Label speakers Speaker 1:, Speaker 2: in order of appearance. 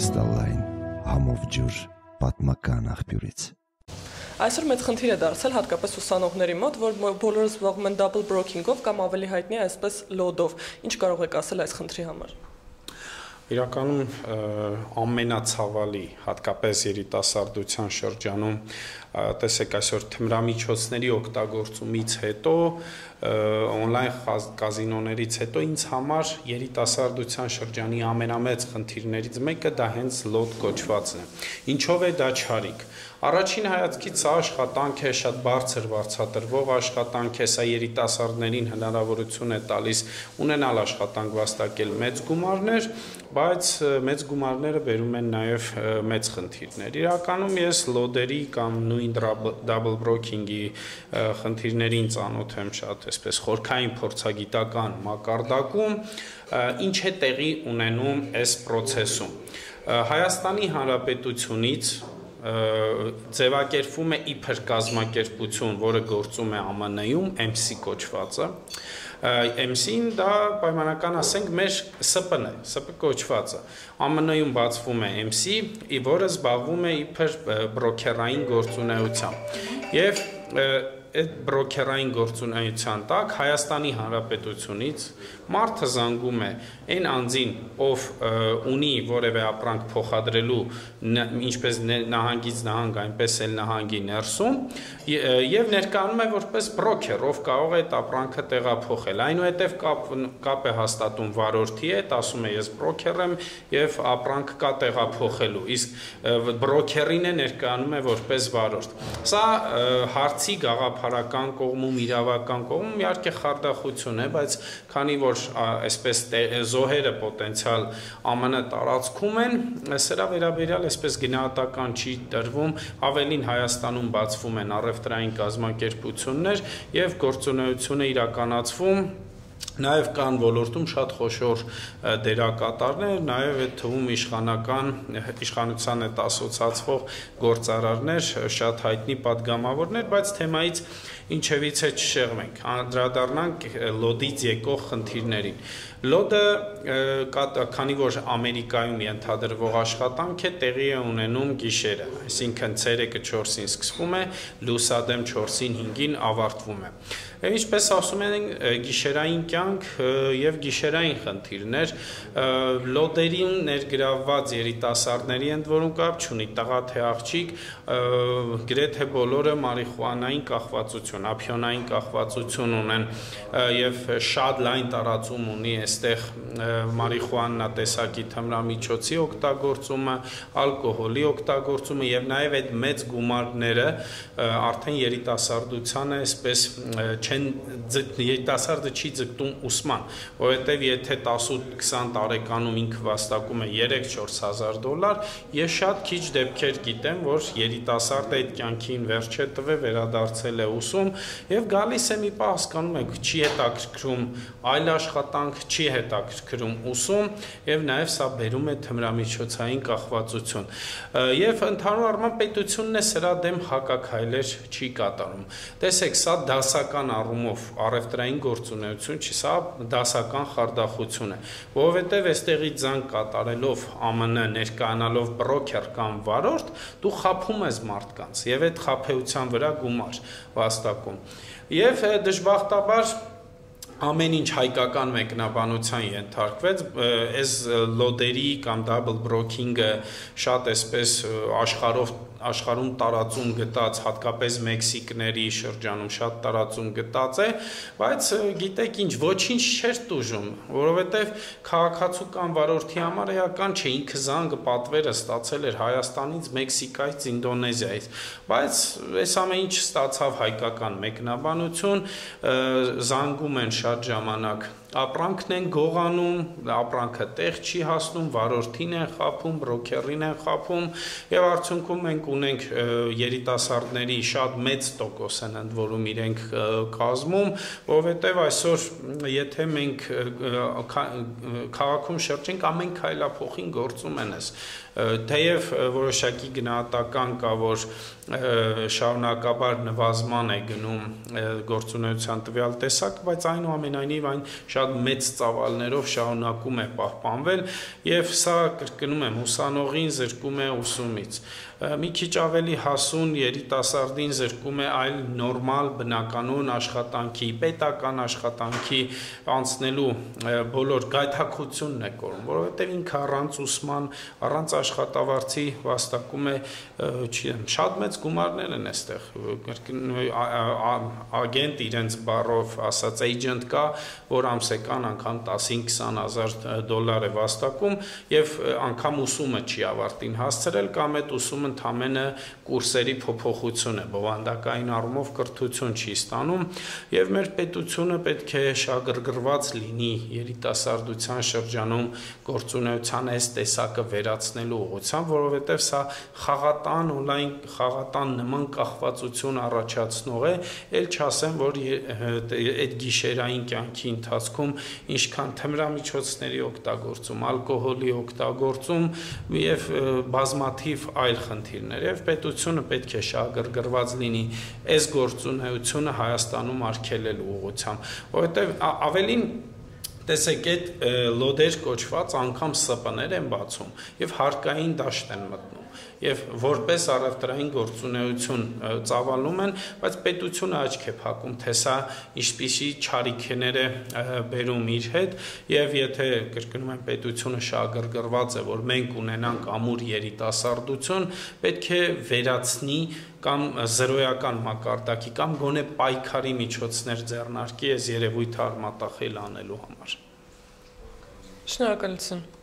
Speaker 1: կրիստալային համով ջուր պատմական աղբյուրից
Speaker 2: Այսօր մեծ խնդիր է դարձել հատկապես ուսանողների մոտ, որ բոլորը զբաղվում են double broking-ով կամ ավելի հայտնի է այսպես load-ով։ Ինչ կարող եք ասել այս խնդրի համար?
Speaker 3: Իրականում ամենացավալի հատկապես երիտասարդության շրջանում տեսեք այսօր թմրամիջոցների օգտագործումից հետո on-line կազինոներից հետո ինձ համար երիտասարդության շրջանի ամենամեծ խնդիրներից մեկը դա հենց լոտ կոչվածն է ինչով է դա չարիք Առաջին հայացքից սա աշխատանք է շատ բարձր վարձատրվող աշխատանք է, սա երիտասարդներին հնարավորություն է տալիս ունենալ աշխատանք վաստակել մեծ գումարներ, բայց մեծ գումարները բերում են նաև մեծ խնդիրներ։ Իրականում ես լոդերի կամ նույն double broking-ի խնդիրներին ծանոթ եմ շատ այսպես խորքային փորձագիտական մակարդակում, ինչ է տեղի ունենում այս process-ում։ Հայաստանի Հանրապետությունից ձևակերպվում է իբր կազմակերպություն, որը գործում է ԱՄՆ-ում, MC կոչվածը։ MC-ին դա պայմանական ասենք մեր ՍՊ-ն է, ՍՊ կոչվածը։ ԱՄՆ-ում բացվում է MC, որը զբաղվում է իբր բրոքերային գործունեությամբ։ Եվ այդ բրոքերային գործունեության տակ Հայաստանի Հանրապետությունից մարդը զանգում է այն անձին, ով ունի որևէ ապրանք փոխադրելու ինչպես նահանգից նահանգ, այնպես էլ նահանգի ներսում եւ ներկայանում է որպես բրոքեր, ով կարող է այդ ապրանքը տեղափոխել։ Այնուհետև կապ կապ է հաստատում վարորդի հետ, ասում է ես բրոքեր եմ եւ ապրանք կա տեղափոխելու։ Իսկ բրոքերին է ներկայանում է որպես վարորդ։ Սա հարցի գաղափարական կողմում, իրավական կողմում իհարկե խարդախություն է, բայց քանի որ այսպես զոհերը պոտենցիալ ԱՄՆ տարածքում են, սրա վերաբերյալ այսպես գնահատական չի տրվում, ավելին Հայաստանում բացվում են առևտրային կազմակերպություններ եւ գործունեությունը իրականացվում Նաև կան ոլորտում շատ խոշոր դերակատարներ, նաև այդ թվում իշխանական իշխանության հետ ասոցացվող գործարարներ, շատ հայտնի падգամավորներ, բայց թեմայից ինչևիցե չշեղվենք։ Անդրադառնանք լոդից եկող խնդիրներին։ Լոդը քանի որ Ամերիկայում ենթադրվող աշխատանք է տեղի է ունենում գիշերը, այսինքն ցերեկը 4-ին սկսվում է, լուսադեմ 4-ին 5-ին ավարտվում է։ Եվ ինչպես ասում են, գիշերային կյանք եւ գիշերային խնդիրներ լոդերին ներգրավված երիտասարդների ընդ որում կապ չունի, տղա թե աղջիկ, գրեթե բոլորը մարիխուանային կախվածություն, ափիոնային կախվածություն ունեն եւ շատ լայն տարածում ունի այստեղ մարիխուանա տեսակի թմրամիջոցի օգտագործումը, ալկոհոլի օգտագործումը եւ նաեւ այդ մեծ գումարները արդեն երիտասարդությանը այսպես չեն երիտասարդը չի ձգտում ուսման, որովհետև եթե 18-20 տարեկանում ինքը վաստակում է 3-4000 դոլար, ես շատ քիչ դեպքեր գիտեմ, որ երիտասարդը այդ կյանքին վերջ է տվել, վերադարձել է ուսում եւ գալիս է մի պահ հասկանում եք, չի հետաքրքրում այլ աշխատանք, չի հետաքրքրում ուսում եւ նաեւ սա բերում է թմրամիջոցային կախվածություն։ Եվ ընդհանուր առմամբ պետությունն է սրա դեմ հակակայլեր չի կատարում։ Տեսեք, սա դասական առումով առևտրային գործունեություն չի, սա դասական խարդախություն է, որովհետև այստեղի ցանկ կատարելով ԱՄՆ ներկայանալով բրոքեր կամ վարորդ, դու խափում ես մարդկանց եւ այդ խափեության վրա գումար վաստակում։ Եվ դժբախտաբար ամեն ինչ հայկական մեկնաբանության ենթարկվեց, այս լոդերի կամ double broking-ը շատ էսպես աշխարհով աշխարհում տարածում գտած, հատկապես մեքսիկների շրջանում շատ տարածում գտած է, բայց գիտեք ինչ, ոչինչ չէր տուժում, որովհետև քաղաքացուական վարորդի համար էական չէ, ինքը զանգը պատվերը ստացել էր Հայաստանից, Մեքսիկայից, Ինդոնեզիայից, բայց այս ամեն ինչ ստացավ հայկական մեկնաբանություն, զանգում են շատ ժամանակ ապրանքն են գողանում, ապրանքը տեղ չի հասնում, վարորդին են խափում, բրոքերին են խափում եւ արդյունքում մենք ունենք երիտասարդների շատ մեծ տոկոս են ընդ որում իրենք կազմում, որովհետև այսօր եթե մենք քաղաքում շրջենք ամեն քայլափոխին գործում են էս թեև որոշակի գնահատական կա, որ շարունակաբար նվազման է գնում գործունեության տվյալ տեսակ, բայց այնուամենայնիվ այն շատ մեծ ծավալներով շարունակում է պահպանվել եւ սա կրկնում եմ ուսանողին զրկում է ուսումից մի քիչ ավելի հասուն երիտասարդին զրկում է այլ նորմալ բնականon աշխատանքի, պետական աշխատանքի անցնելու բոլոր գայթակղությունն է կորում, որովհետև ինքը առանց ուսման, առանց աշխատավարձի վաստակում է, չգիտեմ, շատ մեծ գումարներ են այստեղ։ Ագենտ իրենց բառով ասած agent կա, որ ամսեկան անգամ 15-20000 դոլար է վաստակում եւ անգամ ուսումը չի ավարտին հասցրել կամ այդ ուսումը ընդամենը կուրսերի փոփոխություն է, բովանդակային առումով կրթություն չի ստանում եւ մեր պետությունը պետք է շագրգռված լինի երիտասարդության շրջանում գործունեության այս տեսակը վերացնելու ուղղությամբ, որովհետեւ սա խաղատան օնլայն խաղատան նման կախվածություն առաջացնող է, ել չասեմ, որ այդ գիշերային կյանքի ընթացքում ինչքան թմրամիջոցների օգտագործում, ալկոհոլի օգտագործում եւ բազմաթիվ այլ խնդիրներ եւ պետությունը պետք է շահագրգռված լինի այս գործունեությունը Հայաստանում արգելելու ուղղությամբ, որովհետեւ ավելին տեսեք այդ լոդեր կոչված անգամ ՍՊ-ներ են բացում եւ հարկային դաշտ են մտնում եւ որպես առևտրային գործունեություն ծավալում են, բայց պետությունը աչք է փակում, թե սա ինչպիսի ճարիքներ է բերում իր հետ եւ եթե կրկնում եմ պետությունը շահագրգռված է, որ մենք ունենանք ամուր երիտասարդություն, պետք է վերացնի կամ զրոյական մակարդակի կամ գոնե պայքարի միջոցներ ձեռնարկի այս երևույթը արմատախել անելու համար։
Speaker 2: Շնորհակալություն։